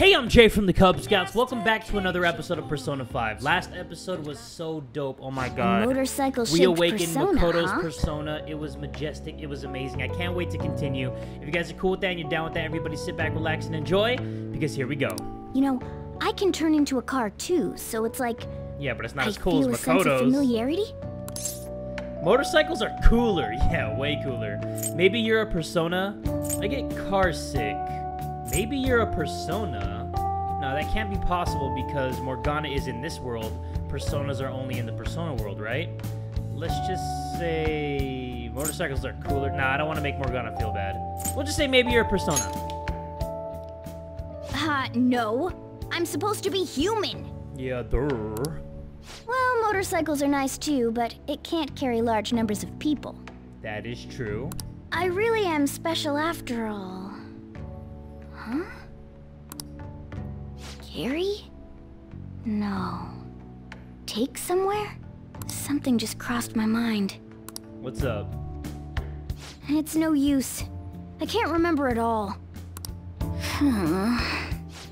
Hey, I'm Jay from the Kubz Scouts. Welcome back to another episode of Persona 5. Last episode was so dope. Oh my god. Motorcycle We awakened persona, Makoto's huh? persona. It was majestic. It was amazing. I can't wait to continue. If you guys are cool with that and you're down with that, everybody sit back, relax, and enjoy, because here we go. You know, I can turn into a car too, so it's like Yeah, but it's not I as cool feel a as sense of familiarity. Motorcycles are cooler. Yeah, way cooler. Maybe you're a persona. I get car sick. Maybe you're a persona. No, that can't be possible because Morgana is in this world. Personas are only in the persona world, right? Let's just say motorcycles are cooler. Nah, I don't want to make Morgana feel bad. We'll just say maybe you're a persona. Uh, no. I'm supposed to be human. Yeah, durr. Well, motorcycles are nice too, but it can't carry large numbers of people. That is true. I really am special after all. Huh? Carry? No. Take somewhere? Something just crossed my mind. What's up? It's no use. I can't remember it all.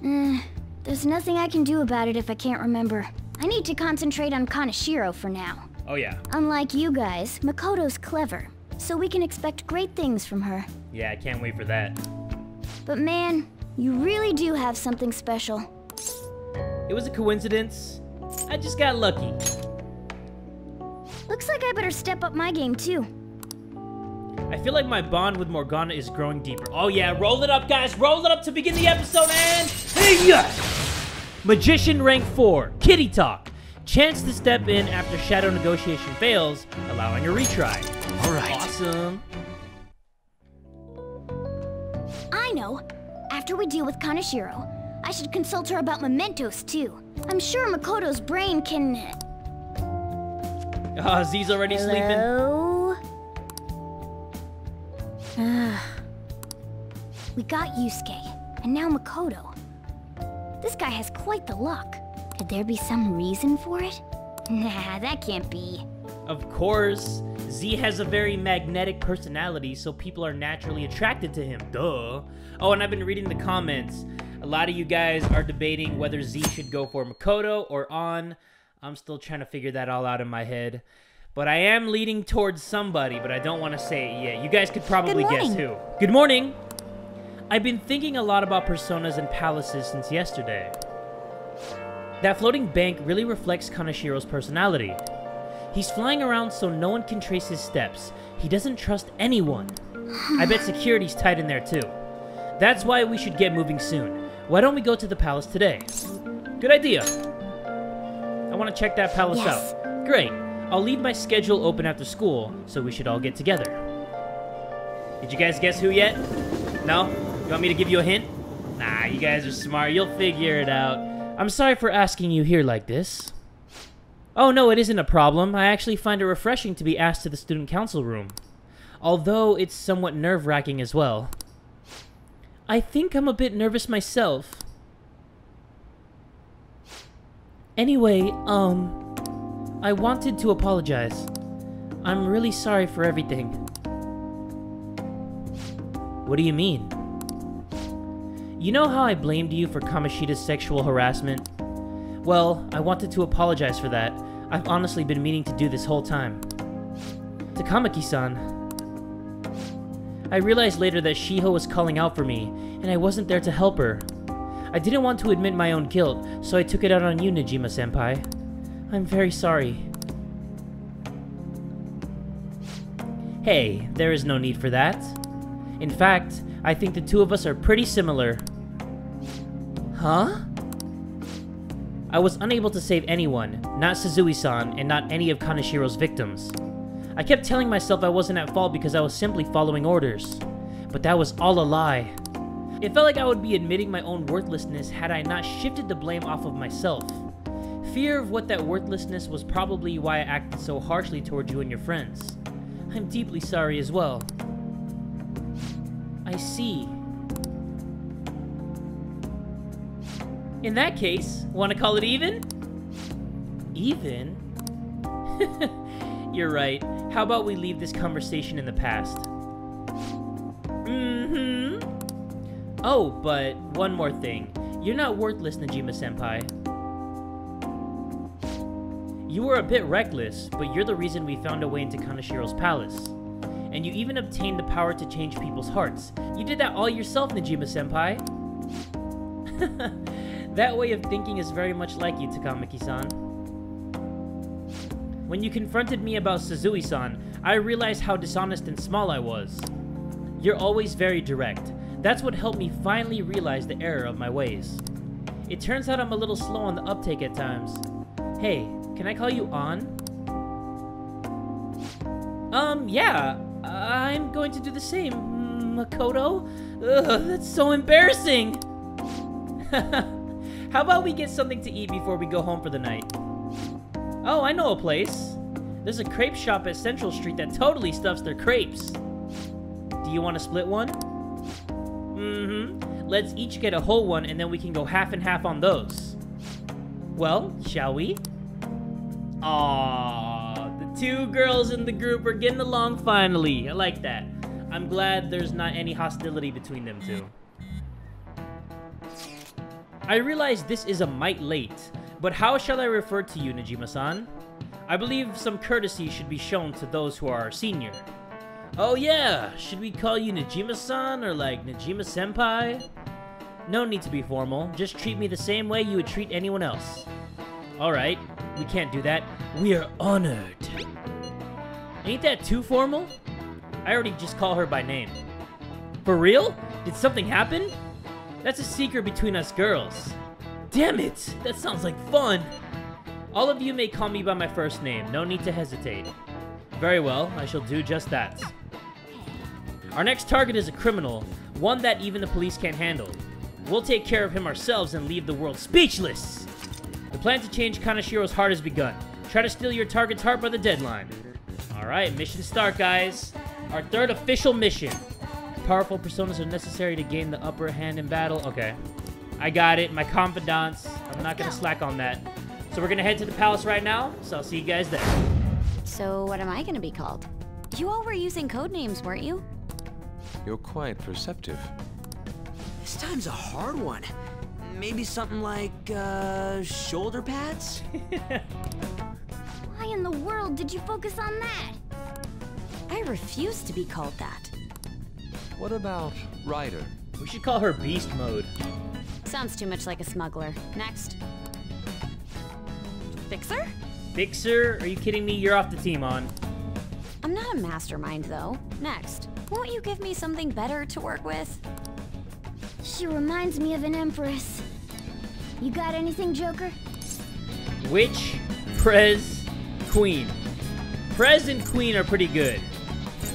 Eh, there's nothing I can do about it if I can't remember. I need to concentrate on Kaneshiro for now. Oh yeah. Unlike you guys, Makoto's clever, so we can expect great things from her. Yeah, I can't wait for that. But man, you really do have something special. It was a coincidence. I just got lucky. Looks like I better step up my game too. I feel like my bond with Morgana is growing deeper. Oh yeah, roll it up, guys. Roll it up to begin the episode, and Hey-ya! Magician rank 4, Kitty Talk. Chance to step in after Shadow Negotiation fails, allowing a retry. Alright. Awesome. Know. After we deal with Kaneshiro, I should consult her about mementos too. I'm sure Makoto's brain can. Ah, Z's already sleeping. Hello? We got Yusuke, and now Makoto. This guy has quite the luck. Could there be some reason for it? Nah, that can't be. Of course, Z has a very magnetic personality, so people are naturally attracted to him. Duh. Oh, and I've been reading the comments. A lot of you guys are debating whether Z should go for Makoto or Ann. I'm still trying to figure that all out in my head. But I am leading towards somebody, but I don't want to say it yet. You guys could probably Good guess morning. who. Good morning. I've been thinking a lot about personas and palaces since yesterday. That floating bank really reflects Kaneshiro's personality. He's flying around so no one can trace his steps. He doesn't trust anyone. I bet security's tight in there too. That's why we should get moving soon. Why don't we go to the palace today? Good idea. I want to check that palace Yes. out. Great. I'll leave my schedule open after school, so we should all get together. Did you guys guess who yet? No? You want me to give you a hint? Nah, you guys are smart. You'll figure it out. I'm sorry for asking you here like this. Oh, no, it isn't a problem. I actually find it refreshing to be asked to the student council room. Although it's somewhat nerve wracking as well. I think I'm a bit nervous myself. Anyway, um, I wanted to apologize. I'm really sorry for everything. What do you mean? You know how I blamed you for Kamoshida's sexual harassment? Well, I wanted to apologize for that. I've honestly been meaning to do this whole time. Takamaki-san, I realized later that Shiho was calling out for me, and I wasn't there to help her. I didn't want to admit my own guilt, so I took it out on you, Niijima-senpai. I'm very sorry. Hey, there is no need for that. In fact, I think the two of us are pretty similar. Huh? I was unable to save anyone, not Suzui-san, and not any of Kaneshiro's victims. I kept telling myself I wasn't at fault because I was simply following orders. But that was all a lie. It felt like I would be admitting my own worthlessness had I not shifted the blame off of myself. Fear of what that worthlessness was probably why I acted so harshly toward you and your friends. I'm deeply sorry as well. I see. In that case, want to call it even? Even? You're right. How about we leave this conversation in the past? Mm-hmm. Oh, but one more thing. You're not worthless, Niijima-senpai. You were a bit reckless, but you're the reason we found a way into Kaneshiro's palace. And you even obtained the power to change people's hearts. You did that all yourself, Niijima-senpai. that way of thinking is very much like you, Takamaki-san. When you confronted me about Suzui-san, I realized how dishonest and small I was. You're always very direct. That's what helped me finally realize the error of my ways. It turns out I'm a little slow on the uptake at times. Hey, can I call you Ann? Um, yeah. I'm going to do the same, Makoto. Ugh, that's so embarrassing. How about we get something to eat before we go home for the night? Oh, I know a place. There's a crepe shop at Central Street that totally stuffs their crepes. Do you want to split one? Mm-hmm. Let's each get a whole one and then we can go half and half on those. Well, shall we? Aww, the two girls in the group are getting along finally. I like that. I'm glad there's not any hostility between them two. I realize this is a mite late, but how shall I refer to you, Niijima-san? I believe some courtesy should be shown to those who are our senior. Oh yeah, should we call you Niijima-san or like Niijima-senpai? No need to be formal, just treat me the same way you would treat anyone else. Alright, we can't do that. We are honored. Ain't that too formal? I already just call her by name. For real? Did something happen? That's a secret between us girls. Damn it! That sounds like fun! All of you may call me by my first name, no need to hesitate. Very well, I shall do just that. Our next target is a criminal, one that even the police can't handle. We'll take care of him ourselves and leave the world speechless! The plan to change Kaneshiro's heart has begun. Try to steal your target's heart by the deadline. Alright, mission start, guys. Our third official mission. Powerful personas are necessary to gain the upper hand in battle. Okay. I got it. My confidants. I'm not going to slack on that. So we're going to head to the palace right now. So I'll see you guys there. So what am I gonna be called? You all were using code names, weren't you? You're quite perceptive. This time's a hard one. Maybe something like, uh, shoulder pads? Why in the world did you focus on that? I refuse to be called that. What about Ryder? We should call her Beast Mode. Sounds too much like a smuggler. Next. Fixer? Fixer? Are you kidding me? You're off the team on. I'm not a mastermind, though. Next. Won't you give me something better to work with? She reminds me of an empress. You got anything, Joker? Witch, Prez, Queen. Prez and Queen are pretty good.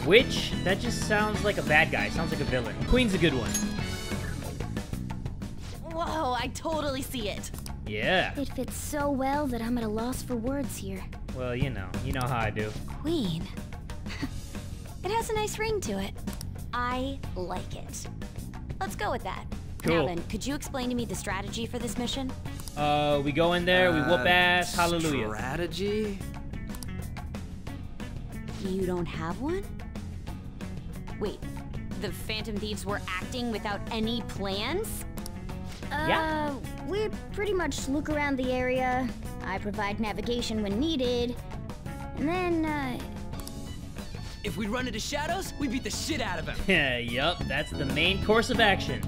Witch, that just sounds like a bad guy. Sounds like a villain. Queen's a good one. Whoa, I totally see it. Yeah. It fits so well that I'm at a loss for words here. Well, you know. You know how I do. Queen. it has a nice ring to it. I like it. Let's go with that. Cool. Now then, could you explain to me the strategy for this mission? Uh, we go in there, we whoop Uh, ass, hallelujah. Strategy? You don't have one? Wait, the Phantom Thieves were acting without any plans? Yeah. Uh, we pretty much look around the area. I provide navigation when needed. And then, uh, If we run into shadows, we beat the shit out of him. Yeah, yup, that's the main course of action.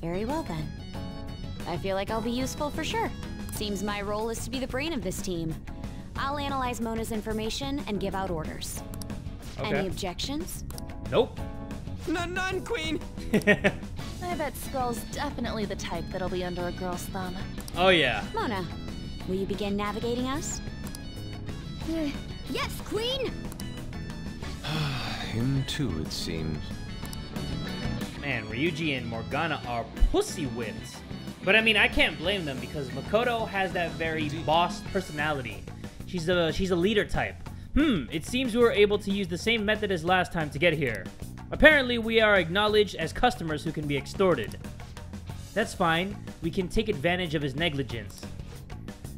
Very well then. I feel like I'll be useful for sure. Seems my role is to be the brain of this team. I'll analyze Mona's information and give out orders. Any objections? Nope. None, none, Queen. I bet Skull's definitely the type that'll be under a girl's thumb. oh yeah. Mona, will you begin navigating us? uh, yes, Queen! Him too, it seems. Man, Ryuji and Morgana are pussy whipped. But I mean, I can't blame them because Makoto has that very boss personality. She's a she's a leader type. Hmm, it seems we were able to use the same method as last time to get here. Apparently, we are acknowledged as customers who can be extorted. That's fine. We can take advantage of his negligence.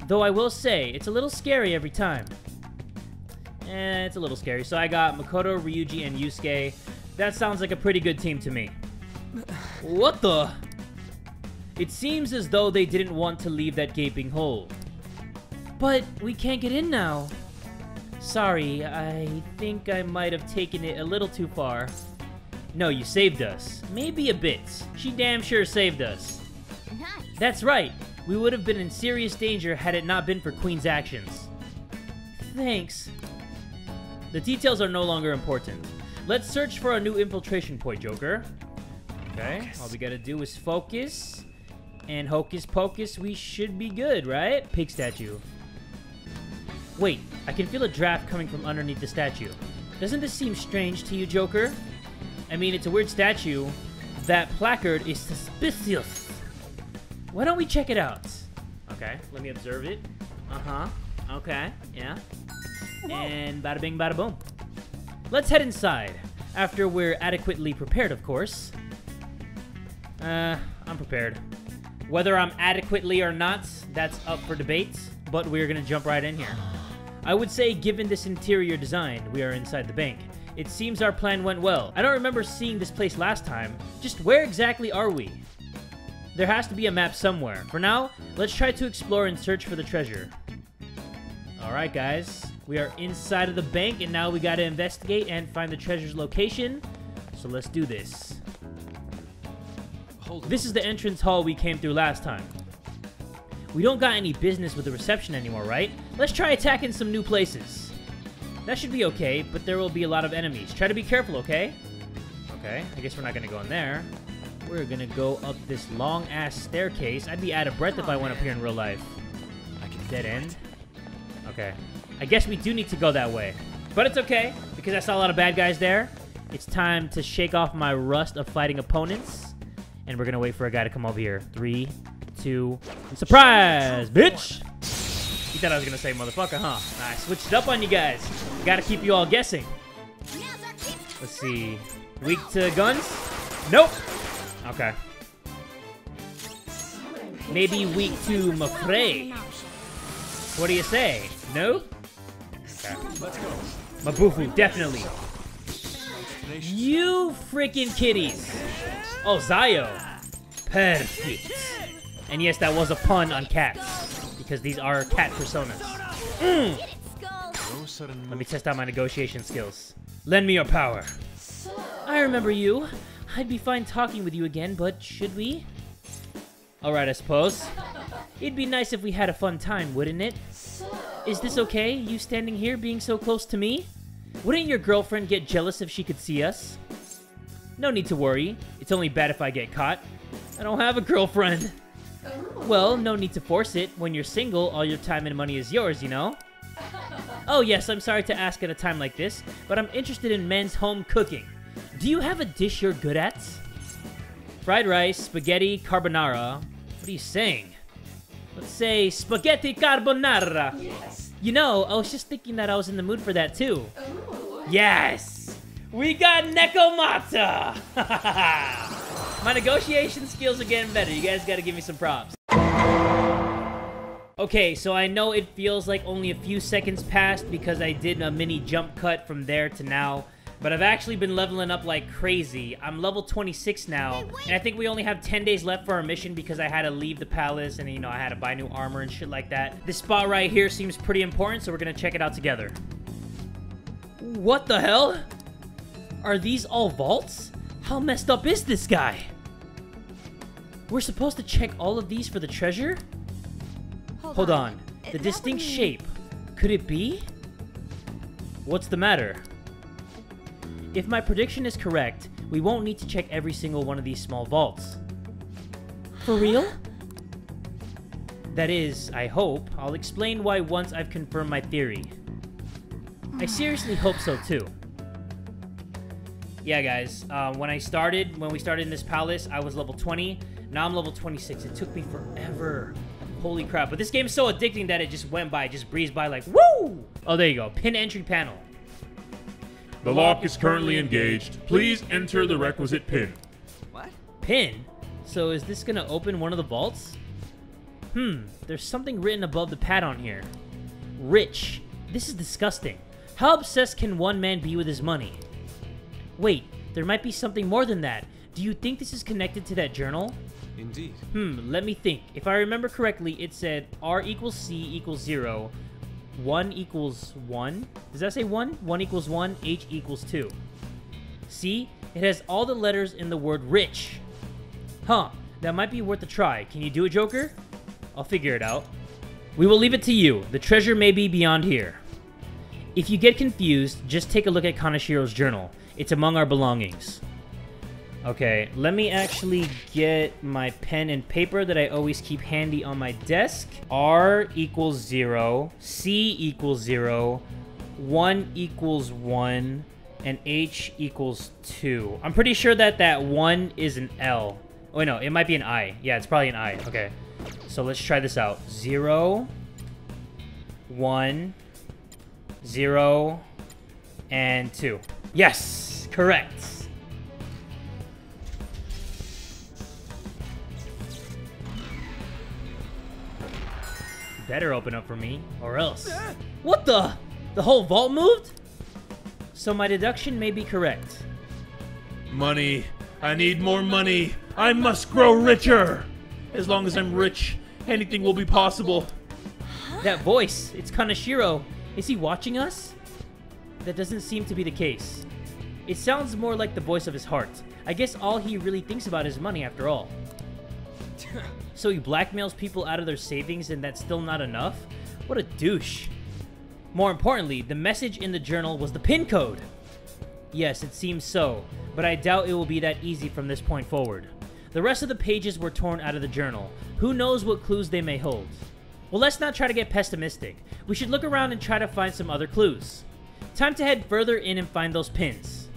Though I will say, it's a little scary every time. Eh, it's a little scary. So I got Makoto, Ryuji, and Yusuke. That sounds like a pretty good team to me. What the? It seems as though they didn't want to leave that gaping hole. But we can't get in now. Sorry, I think I might have taken it a little too far. No, you saved us. Maybe a bit. She damn sure saved us. Nice. That's right. We would have been in serious danger had it not been for Queen's actions. Thanks. The details are no longer important. Let's search for a new infiltration point, Joker. Okay, all we gotta do is focus. And hocus pocus, we should be good, right? Pig statue. Wait, I can feel a draft coming from underneath the statue. Doesn't this seem strange to you, Joker? I mean, it's a weird statue. That placard is suspicious. Why don't we check it out? Okay, let me observe it. Uh-huh. Okay, yeah. And bada bing, bada boom. Let's head inside. After we're adequately prepared, of course. Uh, I'm prepared. Whether I'm adequately or not, that's up for debate, but we're gonna jump right in here. I would say, given this interior design, we are inside the bank. It seems our plan went well. I don't remember seeing this place last time. Just where exactly are we? There has to be a map somewhere. For now, let's try to explore and search for the treasure. Alright, guys. We are inside of the bank, and now we gotta investigate and find the treasure's location. So let's do this. Hold This is the entrance hall we came through last time. We don't got any business with the reception anymore, right? Let's try attacking some new places. That should be okay, but there will be a lot of enemies. Try to be careful, okay? Okay, I guess we're not gonna go in there. We're gonna go up this long-ass staircase. I'd be out of breath if I went up here in real life. I can Dead end? Okay. I guess we do need to go that way. But it's okay, because I saw a lot of bad guys there. It's time to shake off my rust of fighting opponents. And we're gonna wait for a guy to come over here. Three, two, surprise, bitch! Thought I was gonna say motherfucker, huh? I switched it up on you guys. Gotta keep you all guessing. Let's see. Weak to guns? Nope. Okay. Maybe weak to Mafrei. What do you say? No? Okay. Let's go. Mabufu, definitely. You freaking kitties. Oh, Zayo. Perfect. And yes, that was a pun on cats. Because these are cat personas. Mm. Get it, Skull. No sudden Let me test out my negotiation skills. Lend me your power. I remember you. I'd be fine talking with you again, but should we? Alright, I suppose. It'd be nice if we had a fun time, wouldn't it? Is this okay, you standing here being so close to me? Wouldn't your girlfriend get jealous if she could see us? No need to worry. It's only bad if I get caught. I don't have a girlfriend. Oh. Well, no need to force it. When you're single, all your time and money is yours, you know? Oh, yes, I'm sorry to ask at a time like this, but I'm interested in men's home cooking. Do you have a dish you're good at? Fried rice, spaghetti, carbonara. What are you saying? Let's say spaghetti carbonara. Yes. You know, I was just thinking that I was in the mood for that too. Oh. Yes! We got Nekomata! My negotiation skills are getting better. You guys gotta give me some props. Okay, so I know it feels like only a few seconds passed because I did a mini jump cut from there to now, but I've actually been leveling up like crazy. I'm level 26 now, and I think we only have 10 days left for our mission because I had to leave the palace and, you know, I had to buy new armor and shit like that. This spot right here seems pretty important, so we're gonna check it out together. What the hell? Are these all vaults? How messed up is this guy? We're supposed to check all of these for the treasure? Hold on. The That distinct mean- shape. Could it be? What's the matter? If my prediction is correct, we won't need to check every single one of these small vaults. For real? That is, I hope. I'll explain why once I've confirmed my theory. I seriously hope so too. Yeah, guys. Uh, when I started, when we started in this palace, I was level 20. Now I'm level 26. It took me forever. Holy crap. But this game is so addicting that it just went by, just breezed by like, woo! Oh, there you go. Pin entry panel. The lock is currently engaged. Please enter the requisite pin. What? Pin? So is this gonna open one of the vaults? Hmm, there's something written above the pad on here. Rich. This is disgusting. How obsessed can one man be with his money? Wait, there might be something more than that. Do you think this is connected to that journal? Indeed. Hmm, let me think. If I remember correctly, it said R equals C equals 0, 1 equals 1. Does that say 1? 1 equals 1, H equals 2. See? It has all the letters in the word rich. Huh, that might be worth a try. Can you do it, Joker? I'll figure it out. We will leave it to you. The treasure may be beyond here. If you get confused, just take a look at Kaneshiro's journal. It's among our belongings. Okay, let me actually get my pen and paper that I always keep handy on my desk. R equals 0, C equals 0, 1 equals 1, and H equals 2. I'm pretty sure that that 1 is an L. Oh, no, it might be an I. Yeah, it's probably an I. Okay, so let's try this out. 0, 1, 0, and 2. Yes, correct. Better open up for me, or else. What the? The whole vault moved? So my deduction may be correct. Money. I need more money. I must grow richer. As long as I'm rich, anything will be possible. That voice, it's Kaneshiro. Is he watching us? That doesn't seem to be the case. It sounds more like the voice of his heart. I guess all he really thinks about is money after all. so he blackmails people out of their savings and that's still not enough? What a douche. More importantly, the message in the journal was the pin code. Yes, it seems so, but I doubt it will be that easy from this point forward. The rest of the pages were torn out of the journal. Who knows what clues they may hold? Well, let's not try to get pessimistic. We should look around and try to find some other clues. Time to head further in and find those pins.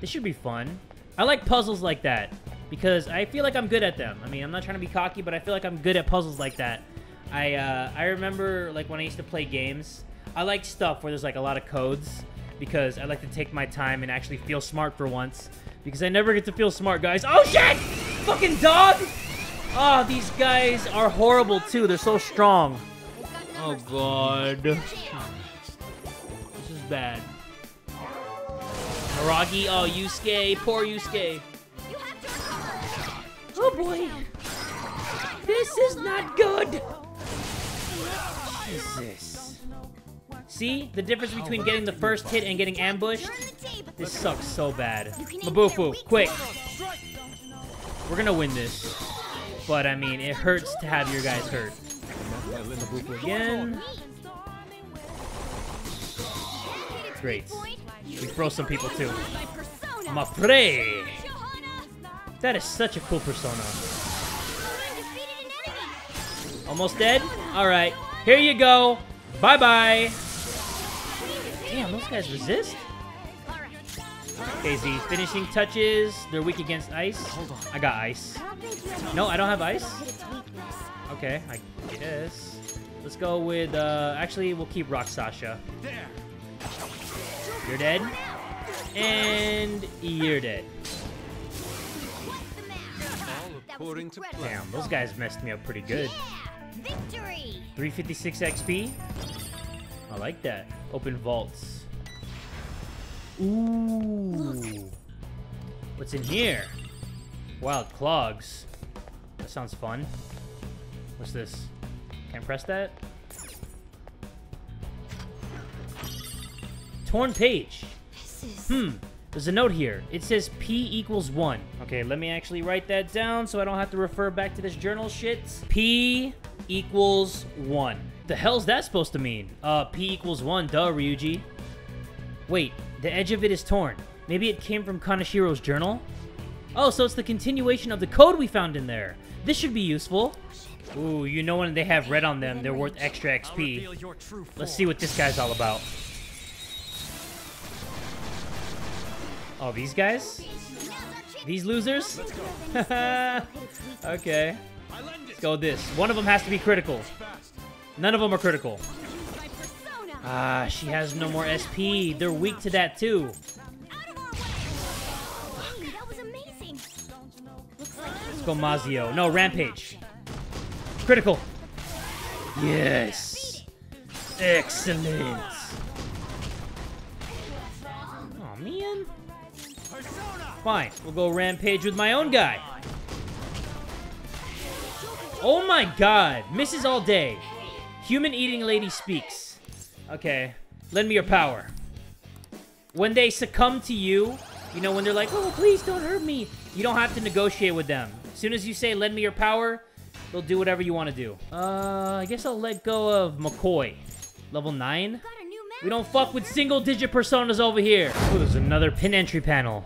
This should be fun. I like puzzles like that because I feel like I'm good at them. I mean, I'm not trying to be cocky, but I feel like I'm good at puzzles like that. I uh, I remember like when I used to play games, I like stuff where there's like a lot of codes because I like to take my time and actually feel smart for once because I never get to feel smart, guys. Oh shit! Fucking dog! Oh, these guys are horrible too. They're so strong. Oh god. This is bad. Naragi, oh Yusuke, poor Yusuke. Boy. This is not good. Jesus. See? The difference between getting the first hit and getting ambushed? This sucks so bad. Mabufu, quick. We're gonna win this. But, I mean, it hurts to have your guys hurt. Again. Great. We throw some people too. Mafrei! That is such a cool persona. Almost dead? Alright. Here you go. Bye-bye. Damn, those guys resist? KZ, finishing touches. They're weak against ice. I got ice. No, I don't have ice? Okay, I guess. Let's go with, uh, actually, we'll keep Rock Sasha. You're dead. And you're dead. According to plan. Damn, those guys messed me up pretty good. Victory! 356 XP. I like that. Open vaults. Ooh. What's in here? Wild clogs. That sounds fun. What's this? Can't press that? Torn page. Hmm. There's a note here. It says P equals 1. Okay, let me actually write that down so I don't have to refer back to this journal shit. P equals 1. The hell's that supposed to mean? Uh, P equals 1, duh, Ryuji. Wait, the edge of it is torn. Maybe it came from Kaneshiro's journal? Oh, so it's the continuation of the code we found in there. This should be useful. Ooh, you know when they have red on them, they're worth extra XP. Let's see what this guy's all about. Oh, these guys? These losers? okay. Let's go this. One of them has to be critical. None of them are critical. Ah, she has no more SP. They're weak to that too. That was amazing. Let's go Mazio. No, Rampage. Critical. Yes. Excellent. Fine. We'll go Rampage with my own guy. Oh my god. Misses all day. Human eating lady speaks. Okay. Lend me your power. When they succumb to you, you know, when they're like, oh, please don't hurt me, you don't have to negotiate with them. As soon as you say, lend me your power, they'll do whatever you want to do. Uh, I guess I'll let go of McCoy. Level 9? We don't fuck with single-digit personas over here. Oh, there's another pin entry panel.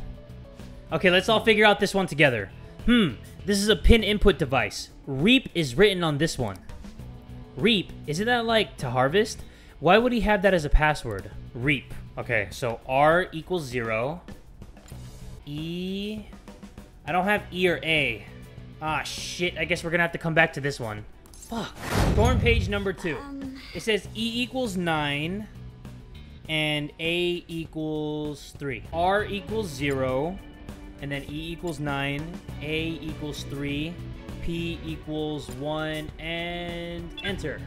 Okay, let's all figure out this one together. Hmm, this is a pin input device. Reap is written on this one. Reap, isn't that like to harvest? Why would he have that as a password? Reap. Okay, so R equals 0. E... I don't have E or A. Ah, shit. I guess we're gonna have to come back to this one. Fuck. Thorn page number 2. It says E equals 9 and A equals 3. R equals 0, and then E equals 9, A equals 3, P equals 1, and enter.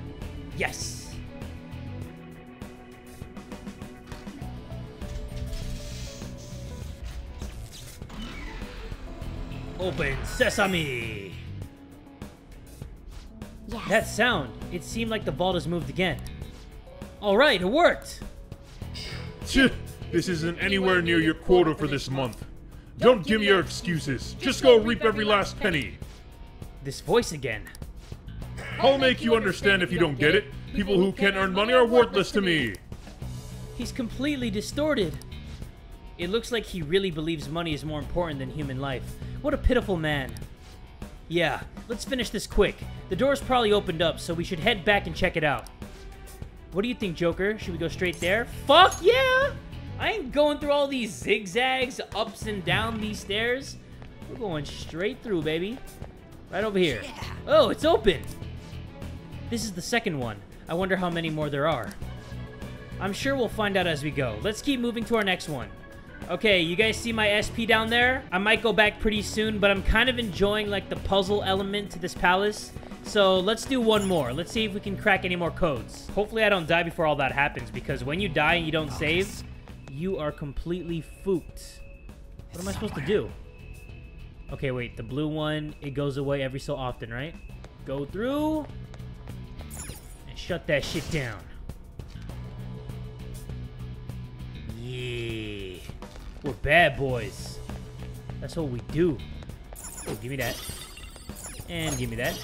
Yes! Open sesame! Yes. That sound, it seemed like the vault has moved again. Alright, it worked! This isn't anywhere near your quota for this month. Don't give me your excuses. Just go reap every last penny. This voice again. I'll make you understand if you don't get it. People who can't earn money are worthless to me. He's completely distorted. It looks like he really believes money is more important than human life. What a pitiful man. Yeah, let's finish this quick. The door's probably opened up, so we should head back and check it out. What do you think, Joker? Should we go straight there? Fuck yeah! I ain't going through all these zigzags, ups and down these stairs. We're going straight through, baby. Right over here. Oh, it's open! This is the second one. I wonder how many more there are. I'm sure we'll find out as we go. Let's keep moving to our next one. Okay, you guys see my SP down there? I might go back pretty soon, but I'm kind of enjoying like the puzzle element to this palace. So let's do one more. Let's see if we can crack any more codes. Hopefully I don't die before all that happens, because when you die and you don't oh, save, you are completely fooked. What am I supposed to do? Okay, wait, the blue one, it goes away every so often, right? Go through, and shut that shit down. Yeah. We're bad boys. That's what we do. Oh, give me that. And give me that.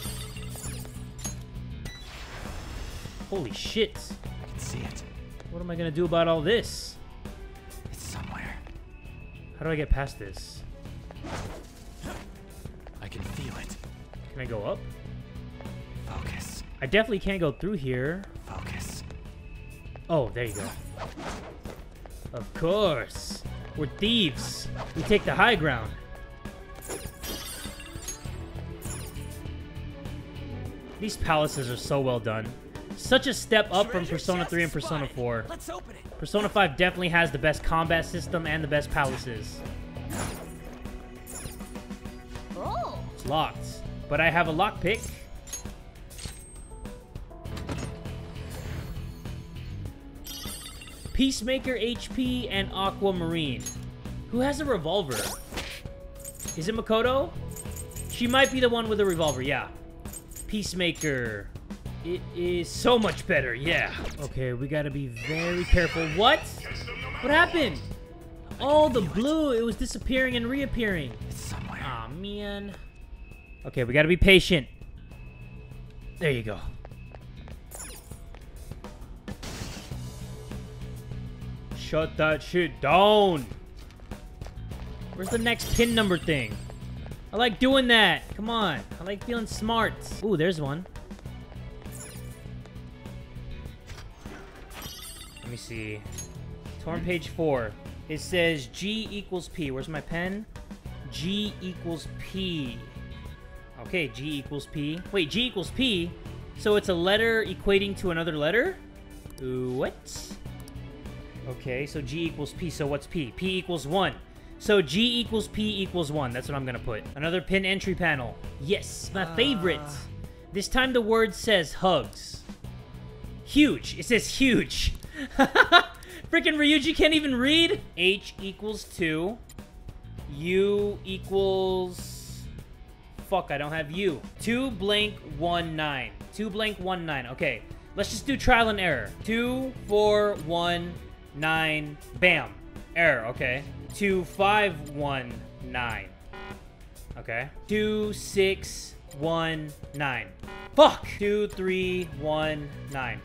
Holy shit. I can see it. What am I gonna do about all this? How do I get past this? I can feel it. Can I go up? Focus. I definitely can't go through here. Focus. Oh, there you go. Of course. We're thieves. We take the high ground. These palaces are so well done. Such a step up from Persona 3 and Persona 4. Let's open it. Persona 5 definitely has the best combat system and the best palaces. It's locked. But I have a lockpick. Peacemaker HP and Aquamarine. Who has a revolver? Is it Makoto? She might be the one with a revolver, yeah. Peacemaker. It is so much better, yeah. Okay, we gotta be very careful. What? What happened? Oh, the blue. It was disappearing and reappearing. It's somewhere. Aw, man. Okay, we gotta be patient. There you go. Shut that shit down. Where's the next pin number thing? I like doing that. Come on. I like feeling smart. Ooh, there's one. Let me see. Torn page 4. It says G equals P. Where's my pen? G equals P. Okay, G equals P. Wait, G equals P? So it's a letter equating to another letter? What? Okay, so G equals P. So what's P? P equals 1. So G equals P equals 1. That's what I'm going to put. Another pin entry panel. Yes, my ah. favorite. This time the word says hugs. Huge. It says huge. Freaking Ryuji can't even read. H equals 2. U equals fuck, I don't have you. 2 blank 1 9. 2 blank 1 9. Okay, let's just do trial and error. 2 4 1 9. Bam. Error, okay. 2 5 1 9. Okay. 2 6 1 9. Fuck! 2 3 1 9.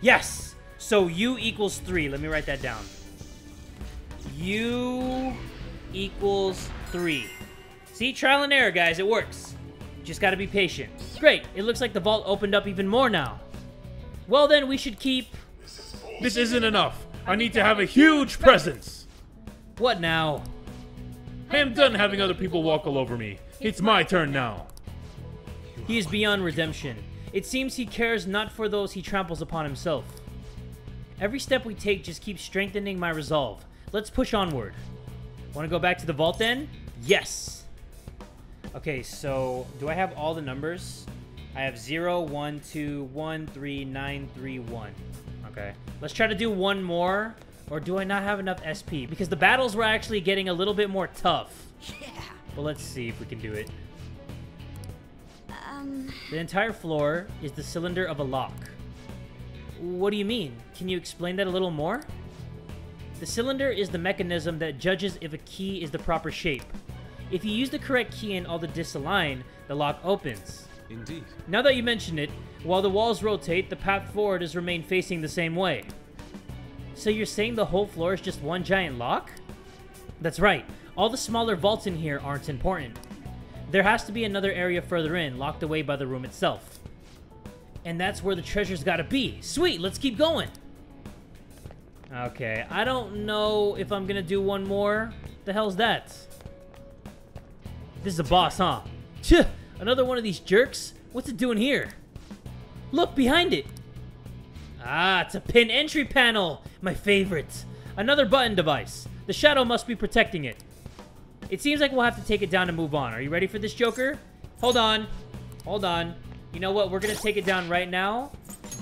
Yes! So U equals 3. Let me write that down. U equals 3. See, trial and error, guys. It works. Just gotta be patient. Great. It looks like the vault opened up even more now. Well, then, we should keep... This isn't enough. I need to have a huge presence. What now? I am done having other people walk all over me. It's my turn now. He is beyond redemption. It seems he cares not for those he tramples upon himself. Every step we take just keeps strengthening my resolve. Let's push onward. Want to go back to the vault then? Yes! Okay, so do I have all the numbers? I have 0, 1, 2, 1, 3, 9, 3, 1. Okay. Let's try to do one more. Or do I not have enough SP? Because the battles were actually getting a little bit more tough. Yeah. Well, let's see if we can do it. Um, The entire floor is the cylinder of a lock. What do you mean? Can you explain that a little more? The cylinder is the mechanism that judges if a key is the proper shape. If you use the correct key and all the disalign, the lock opens. Indeed. Now that you mention it, while the walls rotate, the path forward has remained facing the same way. So you're saying the whole floor is just one giant lock? That's right. All the smaller vaults in here aren't important. There has to be another area further in, locked away by the room itself. And that's where the treasure's gotta be. Sweet, let's keep going. Okay, I don't know if I'm gonna do one more. The hell's that? This is a boss, huh? Tch, another one of these jerks? What's it doing here? Look, behind it! Ah, it's a pin entry panel! My favorite. Another button device. The shadow must be protecting it. It seems like we'll have to take it down to move on. Are you ready for this, Joker? Hold on. Hold on. You know what? We're gonna take it down right now,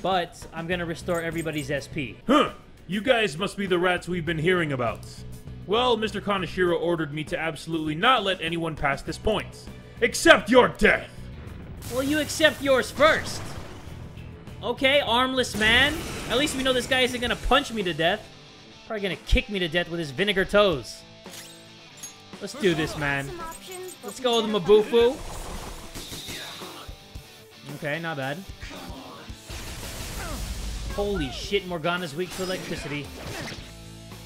but I'm gonna restore everybody's SP. Huh. You guys must be the rats we've been hearing about. Well, Mr. Kaneshiro ordered me to absolutely not let anyone pass this point. Except your death! Well, you accept yours first. Okay, armless man. At least we know this guy isn't gonna punch me to death. Probably gonna kick me to death with his vinegar toes. Let's do this, man. Some options, but Let's go with Mabufu. Okay, not bad. Holy shit, Morgana's weak to electricity.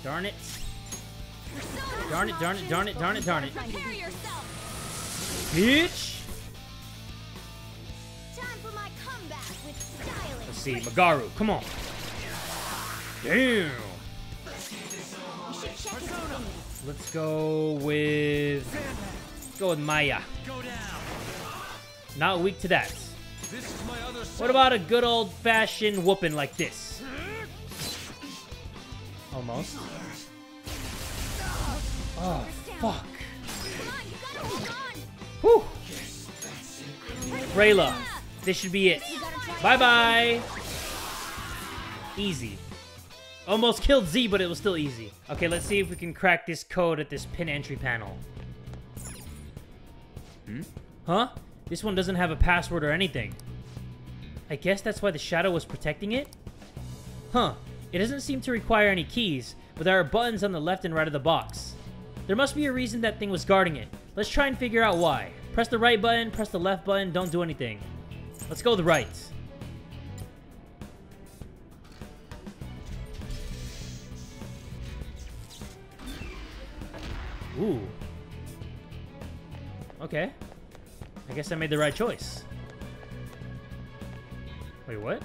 Darn it. Darn it, darn it, darn it, darn it, darn it. Bitch! Let's see, Magaru, come on. Damn. Let's go with. Let's go with Maya. Not weak to that. What about a good old fashioned whooping like this? Almost. Oh, fuck. Whew. Rayla, this should be it. Bye bye. Easy. Almost killed Z, but it was still easy. Okay, let's see if we can crack this code at this pin entry panel. Hmm? Huh? This one doesn't have a password or anything. I guess that's why the shadow was protecting it? Huh. It doesn't seem to require any keys, but there are buttons on the left and right of the box. There must be a reason that thing was guarding it. Let's try and figure out why. Press the right button, press the left button, don't do anything. Let's go with the right. Ooh. Okay. I guess I made the right choice. Wait, what?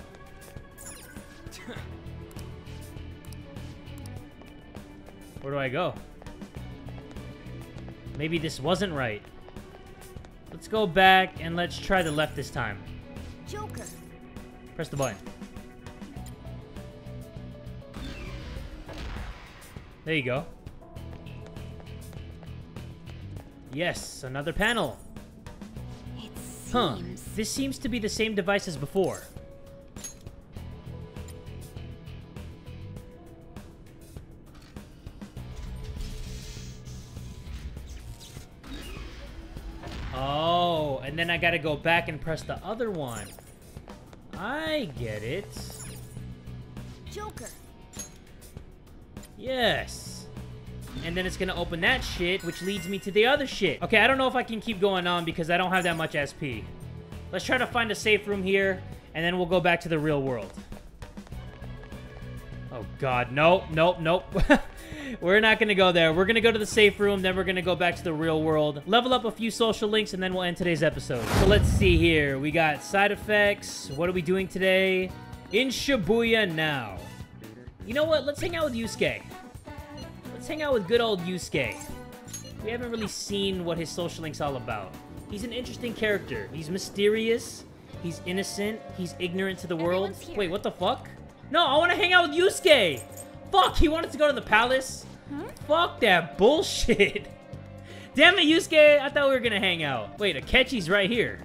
Where do I go? Maybe this wasn't right. Let's go back and let's try the left this time. Joker. Press the button. There you go. Yes, another panel. It Huh. This seems to be the same device as before. Oh, and then I gotta go back and press the other one. I get it. Joker. Yes. And then it's gonna open that shit, which leads me to the other shit. Okay, I don't know if I can keep going on because I don't have that much SP. Let's try to find a safe room here, and then we'll go back to the real world. Oh god, nope, nope, nope. we're not gonna go there. We're gonna go to the safe room, then we're gonna go back to the real world, level up a few social links, and then we'll end today's episode. So let's see here. We got side effects. What are we doing today? In Shibuya now. You know what? Let's hang out with Yusuke. Let's hang out with good old Yusuke. We haven't really seen what his social link's all about. He's an interesting character. He's mysterious. He's innocent. He's ignorant to the world. Wait, what the fuck? No, I want to hang out with Yusuke. Fuck, he wanted to go to the palace. Fuck that bullshit. Damn it, Yusuke. I thought we were gonna hang out. Wait, Akechi's right here.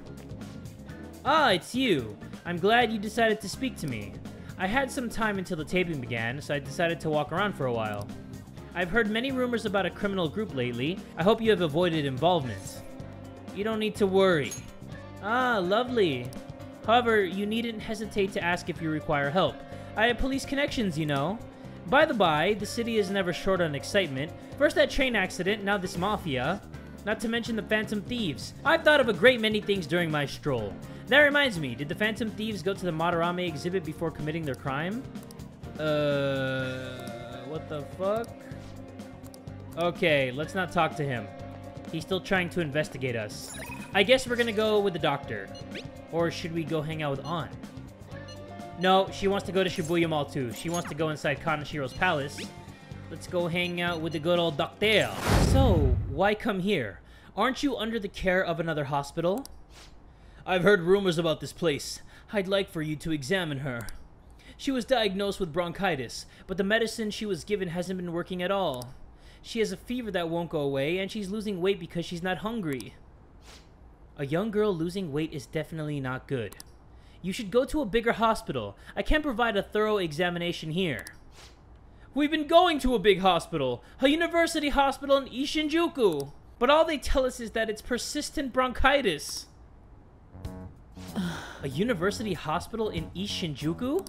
Ah, it's you. I'm glad you decided to speak to me. I had some time until the taping began, so I decided to walk around for a while. I've heard many rumors about a criminal group lately. I hope you have avoided involvement. You don't need to worry. Ah, lovely. However, you needn't hesitate to ask if you require help. I have police connections, you know. By the by, the city is never short on excitement. First that train accident, now this mafia. Not to mention the Phantom Thieves. I've thought of a great many things during my stroll. That reminds me, did the Phantom Thieves go to the Madarame exhibit before committing their crime? Uh, what the fuck? Okay, let's not talk to him. He's still trying to investigate us. I guess we're gonna go with the doctor. Or should we go hang out with Ann? No, she wants to go to Shibuya Mall too. She wants to go inside Kaneshiro's palace. Let's go hang out with the good old doctor. So, why come here? Aren't you under the care of another hospital? I've heard rumors about this place. I'd like for you to examine her. She was diagnosed with bronchitis, but the medicine she was given hasn't been working at all. She has a fever that won't go away, and she's losing weight because she's not hungry. A young girl losing weight is definitely not good. You should go to a bigger hospital. I can't provide a thorough examination here. We've been going to a big hospital, a university hospital in Ishinjuku. But all they tell us is that it's persistent bronchitis. a university hospital in Ishinjuku?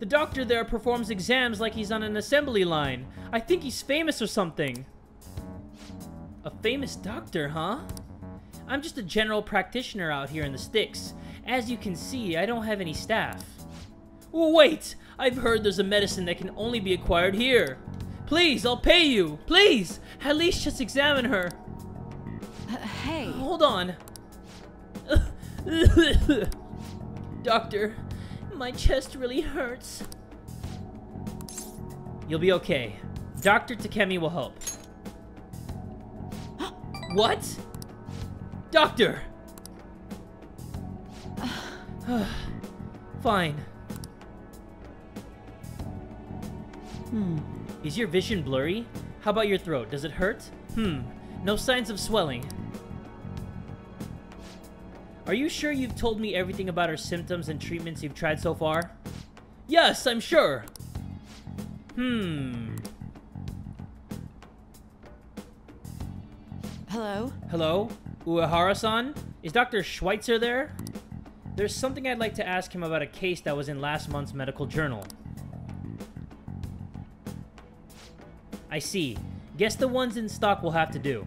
The doctor there performs exams like he's on an assembly line. I think he's famous or something. A famous doctor, huh? I'm just a general practitioner out here in the sticks. As you can see, I don't have any staff. Wait! I've heard there's a medicine that can only be acquired here. Please, I'll pay you. Please, at least just examine her. Uh, hey. Hold on. Doctor, my chest really hurts. You'll be okay. Dr. Takemi will help. what? Doctor! Fine. Hmm. Is your vision blurry? How about your throat? Does it hurt? Hmm. No signs of swelling. Are you sure you've told me everything about her symptoms and treatments you've tried so far? Yes, I'm sure. Hmm. Hello? Hello? Uehara-san? Is Dr. Schweitzer there? There's something I'd like to ask him about a case that was in last month's medical journal. I see. Guess the ones in stock will have to do.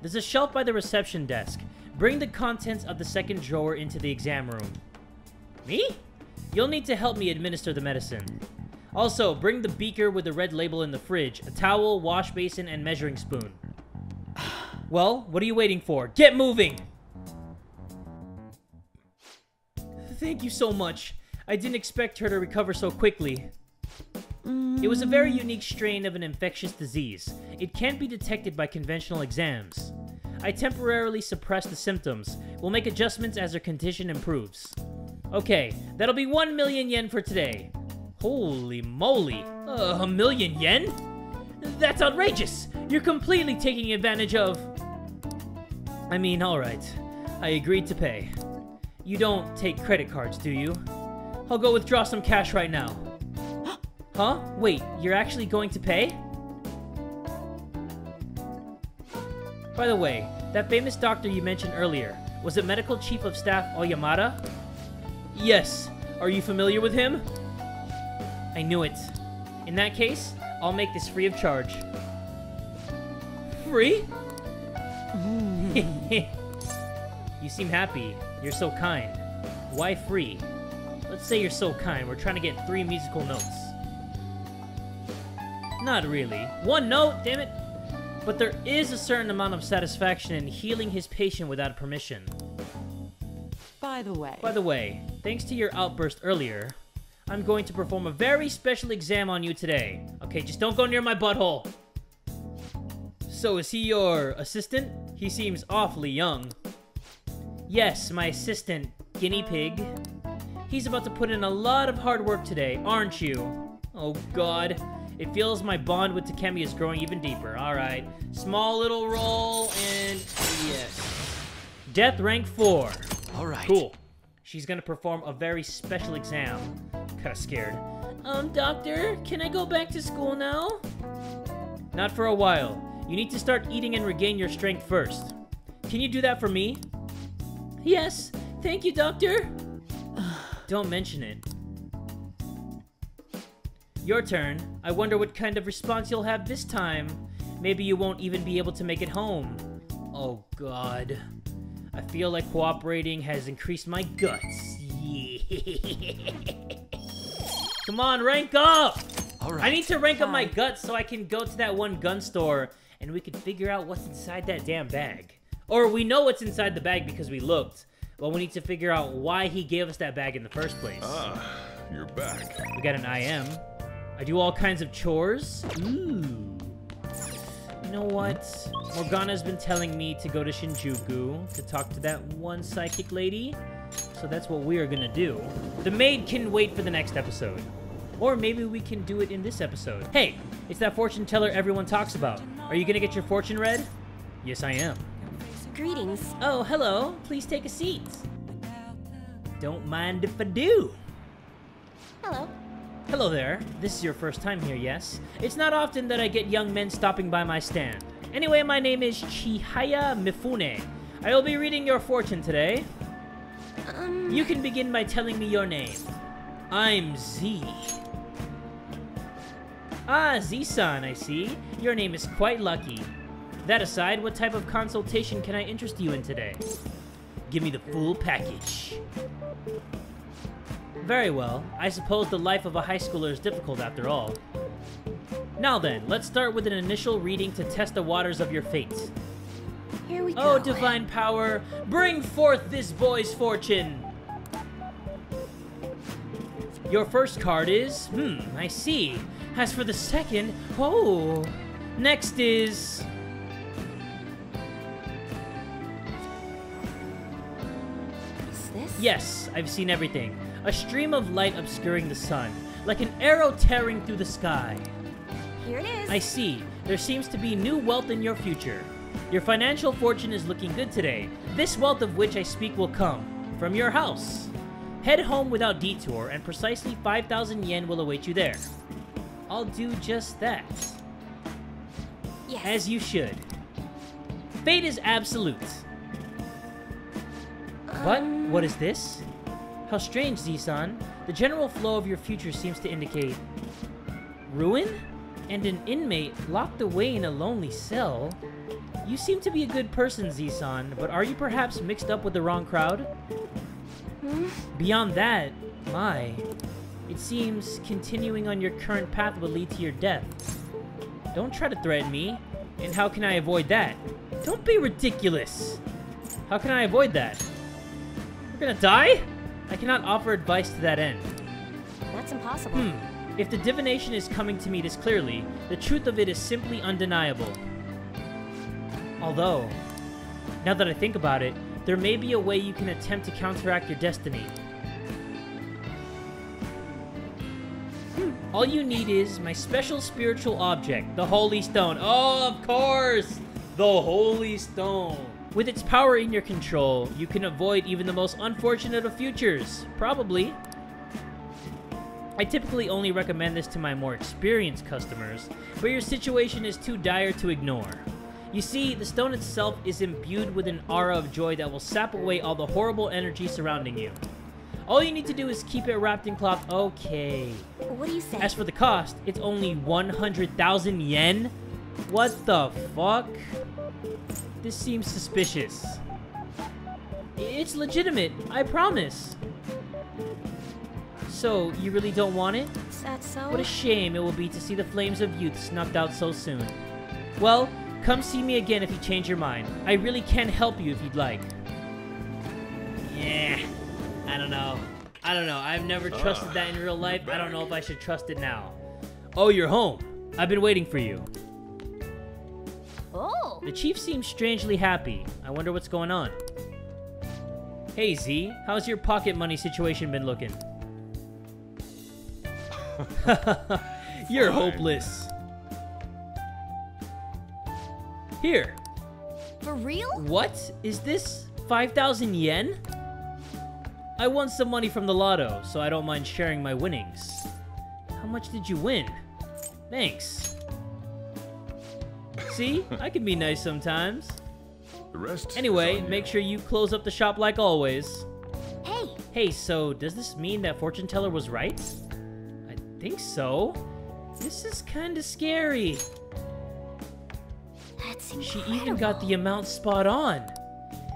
There's a shelf by the reception desk. Bring the contents of the second drawer into the exam room. Me? You'll need to help me administer the medicine. Also, bring the beaker with the red label in the fridge, a towel, wash basin, and measuring spoon. Well, what are you waiting for? Get moving! Thank you so much. I didn't expect her to recover so quickly. It was a very unique strain of an infectious disease. It can't be detected by conventional exams. I temporarily suppress the symptoms. We'll make adjustments as her condition improves. Okay, that'll be 1 million yen for today. Holy moly. Uh, a million yen? That's outrageous! You're completely taking advantage of... I mean, alright. I agreed to pay. You don't take credit cards, do you? I'll go withdraw some cash right now. huh? Wait, you're actually going to pay? By the way, That famous doctor you mentioned earlier, was it Medical Chief of Staff Oyamada? Yes. Are you familiar with him? I knew it. In that case, I'll make this free of charge. Free? you seem happy. You're so kind. Why free? Let's say you're so kind. We're trying to get three musical notes. Not really. One note, damn it! But there is a certain amount of satisfaction in healing his patient without permission. By the way, By the way, thanks to your outburst earlier, I'm going to perform a very special exam on you today. Okay, just don't go near my butthole. So, is he your assistant? He seems awfully young. Yes, my assistant, Guinea Pig. He's about to put in a lot of hard work today, aren't you? Oh god. It feels my bond with Takemi is growing even deeper. Alright. Small little roll, and yes. Death rank 4. All right. Cool. She's gonna perform a very special exam. Kinda scared. Um, doctor, can I go back to school now? Not for a while. You need to start eating and regain your strength first. Can you do that for me? Yes. Thank you, doctor. Don't mention it. Your turn. I wonder what kind of response you'll have this time. Maybe you won't even be able to make it home. Oh, God. I feel like cooperating has increased my guts. Yeah. Come on, rank up! All right. I need to rank up my guts so I can go to that one gun store and we can figure out what's inside that damn bag. Or we know what's inside the bag because we looked, but we need to figure out why he gave us that bag in the first place. Ah, you're back. We got an IM. I do all kinds of chores. Ooh. You know what? Morgana's been telling me to go to Shinjuku to talk to that one psychic lady. So that's what we are gonna do. The maid can wait for the next episode. Or maybe we can do it in this episode. Hey, it's that fortune teller everyone talks about. Are you gonna get your fortune read? Yes, I am. Greetings. Oh, hello. Please take a seat. Don't mind if I do. Hello. Hello there. This is your first time here, yes? It's not often that I get young men stopping by my stand. Anyway, my name is Chihaya Mifune. I will be reading your fortune today. Um, You can begin by telling me your name. I'm Z. Ah, Z-san, I see. Your name is quite lucky. That aside, what type of consultation can I interest you in today? Give me the full package. Very well. I suppose the life of a high schooler is difficult after all. Now then, let's start with an initial reading to test the waters of your fate. here we go. Oh, divine power, bring forth this boy's fortune! Your first card is, hmm, I see. As for the second, oh. Next is. Is? Yes, I've seen everything. A stream of light obscuring the sun, like an arrow tearing through the sky. Here it is. I see. There seems to be new wealth in your future. Your financial fortune is looking good today. This wealth of which I speak will come from your house. Head home without detour, and precisely 5,000 yen will await you there. I'll do just that. Yes. As you should. Fate is absolute. What? What is this? How strange, Z-san. The general flow of your future seems to indicate... Ruin? And an inmate locked away in a lonely cell? You seem to be a good person, Z-san, but are you perhaps mixed up with the wrong crowd? Hmm? Beyond that, my... It seems continuing on your current path will lead to your death. Don't try to threaten me. And how can I avoid that? Don't be ridiculous! How can I avoid that? We're gonna die? I cannot offer advice to that end. That's impossible. Hmm. If the divination is coming to me this clearly, the truth of it is simply undeniable. Although, now that I think about it, there may be a way you can attempt to counteract your destiny. Hmm. All you need is my special spiritual object, the Holy Stone. Oh, of course! The Holy Stone. With its power in your control, you can avoid even the most unfortunate of futures. Probably. I typically only recommend this to my more experienced customers, but your situation is too dire to ignore. You see, the stone itself is imbued with an aura of joy that will sap away all the horrible energy surrounding you. All you need to do is keep it wrapped in cloth. Okay. What do you say? As for the cost, it's only 100,000 yen? What the fuck? This seems suspicious. It's legitimate, I promise. So, you really don't want it? Is that so? What a shame it will be to see the flames of youth snuffed out so soon. Well, come see me again if you change your mind. I really can help you if you'd like. Yeah, I don't know. I don't know. I've never ah, trusted that in real life. I don't know if I should trust it now. Oh, you're home. I've been waiting for you. The chief seems strangely happy. I wonder what's going on. Hey, Z. How's your pocket money situation been looking? You're Fine. hopeless. Here. For real? What? Is this 5,000 yen? I won some money from the lotto, so I don't mind sharing my winnings. How much did you win? Thanks. See? I can be nice sometimes. The rest. Anyway, make sure you close up the shop like always. Hey, Hey, so does this mean that fortune teller was right? I think so. This is kind of scary. that's incredible. She even got the amount spot on.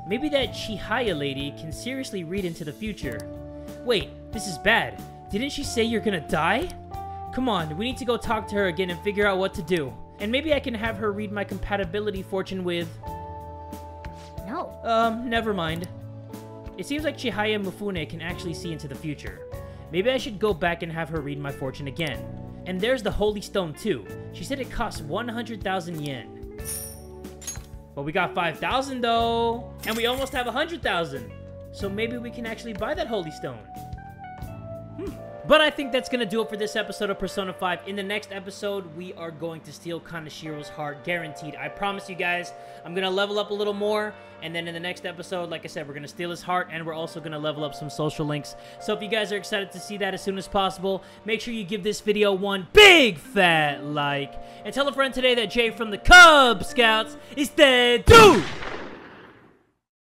Maybe that Chihaya lady can seriously read into the future. Wait, this is bad. Didn't she say you're gonna die? Come on, we need to go talk to her again and figure out what to do. And maybe I can have her read my compatibility fortune with. No. Um, never mind. It seems like Chihaya Mifune can actually see into the future. Maybe I should go back and have her read my fortune again. And there's the Holy Stone too. She said it costs 100,000 yen. But we got 5,000 though. And we almost have 100,000. So maybe we can actually buy that Holy Stone. Hmm. But I think that's going to do it for this episode of Persona 5. In the next episode, we are going to steal Kaneshiro's heart, guaranteed. I promise you guys, I'm going to level up a little more. And then in the next episode, like I said, we're going to steal his heart, and we're also going to level up some social links. So if you guys are excited to see that as soon as possible, make sure you give this video one big fat like. And tell a friend today that Jay from the Kubz Scouts is dead too!